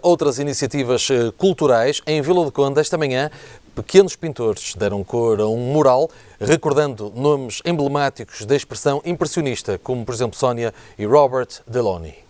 Outras iniciativas eh, culturais em Vila do Conde esta manhã, pequenos pintores deram cor a um mural recordando nomes emblemáticos da expressão impressionista, como por exemplo Sónia e Robert Delaunay.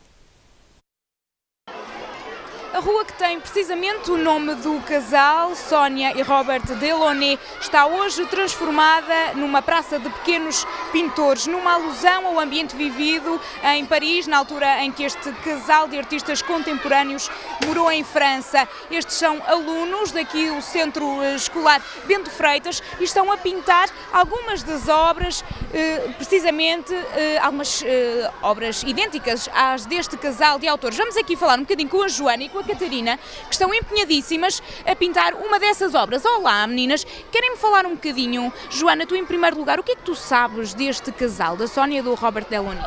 Rua que tem precisamente o nome do casal, Sónia e Robert Delaunay, está hoje transformada numa praça de pequenos pintores, numa alusão ao ambiente vivido em Paris, na altura em que este casal de artistas contemporâneos morou em França. Estes são alunos daqui do Centro Escolar Bento Freitas e estão a pintar algumas das obras, eh, precisamente eh, algumas eh, obras idênticas às deste casal de autores. Vamos aqui falar um bocadinho com a Joana e com a Catarina, que estão empenhadíssimas a pintar uma dessas obras. Olá, meninas, querem-me falar um bocadinho? Joana, tu em primeiro lugar, o que é que tu sabes deste casal, da Sónia e do Robert Delaunay?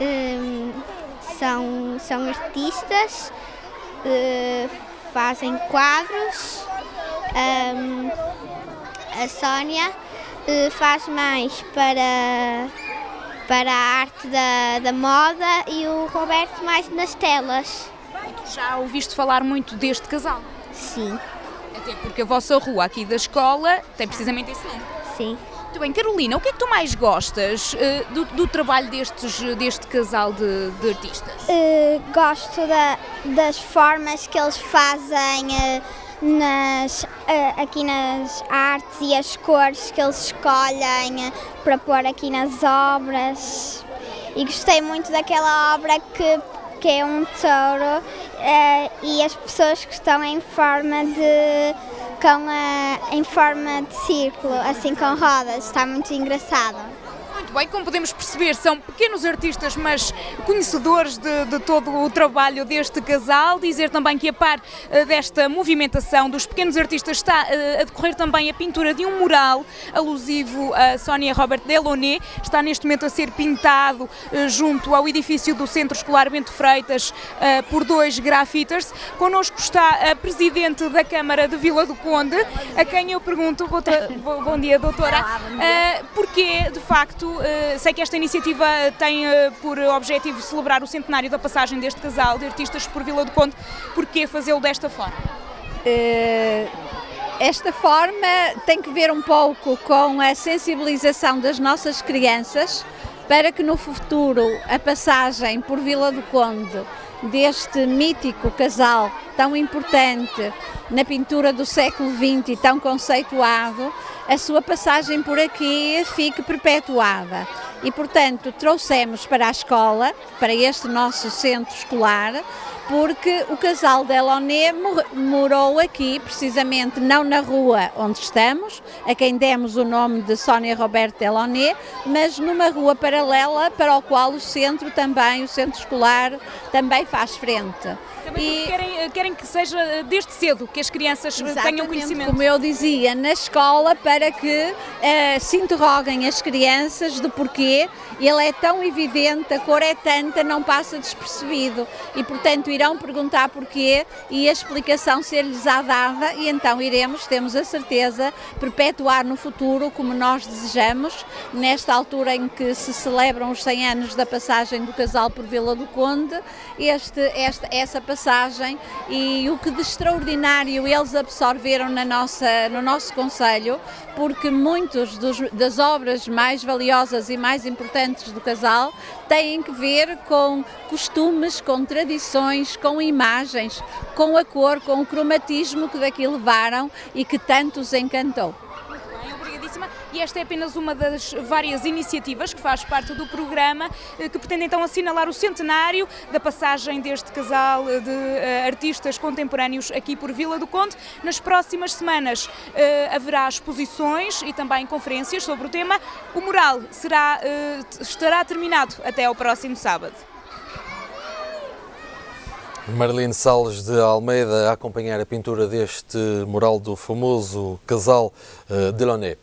Hum, são, são artistas, uh, fazem quadros. Hum, a Sónia uh, faz mais para, para a arte da, da moda e o Roberto mais nas telas. Já ouviste falar muito deste casal? Sim, Até porque a vossa rua aqui da escola tem precisamente esse nome. sim. Muito bem, Carolina, o que é que tu mais gostas eh, do, do trabalho destes, deste casal de, de artistas? Uh, gosto da- das formas que eles fazem uh, nas, uh, aqui nas artes e as cores que eles escolhem uh, para pôr aqui nas obras. E gostei muito daquela obra que, que é um touro uh, e as pessoas que estão em forma de. Com, uh, em forma de círculo, assim com rodas, está muito engraçado. Muito bem, como podemos perceber, são pequenos artistas, mas conhecedores de, de todo o trabalho deste casal. Dizer também que a par eh, desta movimentação dos pequenos artistas está eh, a decorrer também a pintura de um mural alusivo a Sónia Robert Delaunay. Está neste momento a ser pintado eh, junto ao edifício do Centro Escolar Bento Freitas por dois grafiters. Connosco está a Presidente da Câmara de Vila do Conde, a quem eu pergunto, bom, dia doutora, porque de facto sei que esta iniciativa tem eh, por objetivo celebrar o centenário da passagem deste casal de artistas por Vila do Conde, porquê fazê-lo desta forma? Eh, esta forma tem que ver um pouco com a sensibilização das nossas crianças para que no futuro a passagem por Vila do Conde deste mítico casal tão importante na pintura do século XX e tão conceituado, a sua passagem por aqui fique perpetuada. E, portanto, trouxemos para a escola, para este nosso centro escolar, porque o casal mor- morou aqui, precisamente não na rua onde estamos, a quem demos o nome de Sónia Roberto Delaunay, mas numa rua paralela para o qual o centro também, o centro escolar, também faz frente. Também porque querem, eh, querem que seja eh, desde cedo que as crianças eh, tenham conhecimento. Como eu dizia, na escola, para que eh, se interroguem as crianças do porquê ele é tão evidente, a cor é tanta, não passa despercebido. E, portanto, irão perguntar porquê e a explicação ser-lhes dada, e então iremos, temos a certeza, perpetuar no futuro, como nós desejamos, nesta altura em que se celebram os 100 anos da passagem do casal por Vila do Conde, este, esta, essa passagem e o que de extraordinário eles absorveram na nossa, no nosso Conselho, porque muitos das obras mais valiosas e mais importantes do casal têm que ver com costumes, com tradições, com imagens, com a cor, com o cromatismo que daqui levaram e que tanto os encantou. E esta é apenas uma das várias iniciativas que faz parte do programa, eh, que pretende então assinalar o centenário da passagem deste casal eh, de eh, artistas contemporâneos aqui por Vila do Conde. Nas próximas semanas haverá exposições e também conferências sobre o tema. O mural será, estará terminado até ao próximo sábado. Marlene Salles de Almeida a acompanhar a pintura deste mural do famoso casal eh, Delaunay.